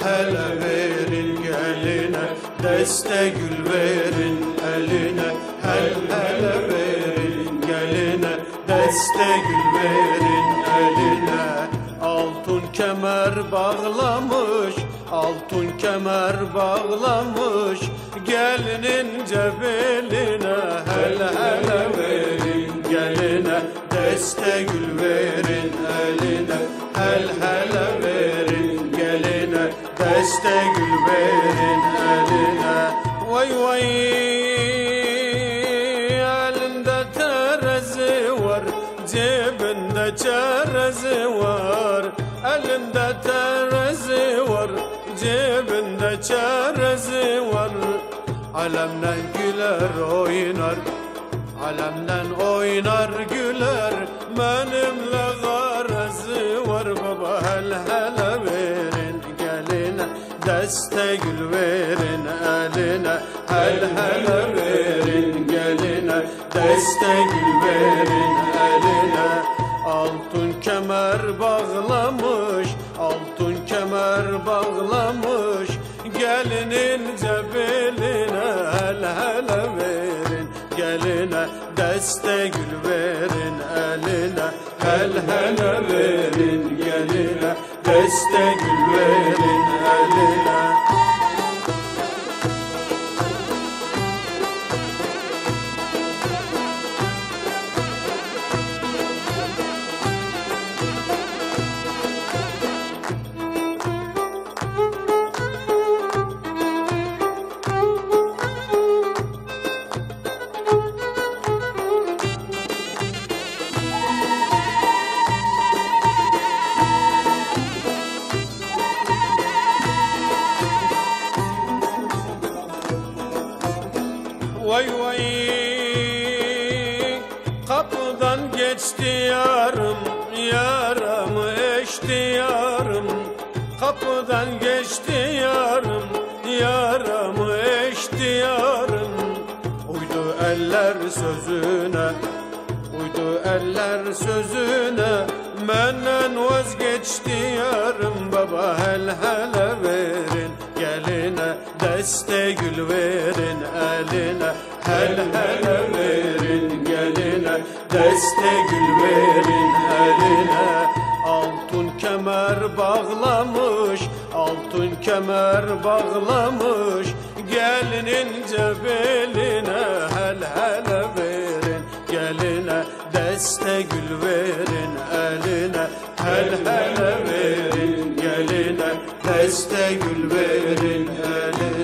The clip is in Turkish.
Hel hele verin geline Deste gül verin eline. Hel hele verin geline Deste gül verin eline. Altın kemer bağlamış Altın kemer bağlamış Gelinin cebeline Hel hele verin geline Deste gül verin eline. Hel hele Deste gül verin eline. Vay vay Elinde terezi var Cebinde çerezi var. Elinde terezi var Cebinde çerezi var. Alemden güler oynar Alemden oynar güler. Benimle garezi Deste gül verin eline Hel hele verin geline. Deste gül verin eline. Altın kemer bağlamış Altın kemer bağlamış. Gelinin cebeline Hel hele verin geline. Deste gül verin eline Hel hele verin geline. Deste gül Vay vay. Kapıdan geçti yarım Yaramı eşti yarım. Kapıdan geçti yarım Yaramı eşti yarım. Uydu eller sözüne Uydu eller sözüne. Menden vazgeçti yarım Baba hel hele Deste gül verin eline Hel hele verin geline. Deste gül verin eline Altın kemer bağlamış Altın kemer bağlamış Gelinin cebeline. Hel hele verin geline Deste gül verin eline. Hel hele verin geline Deste gül verin eline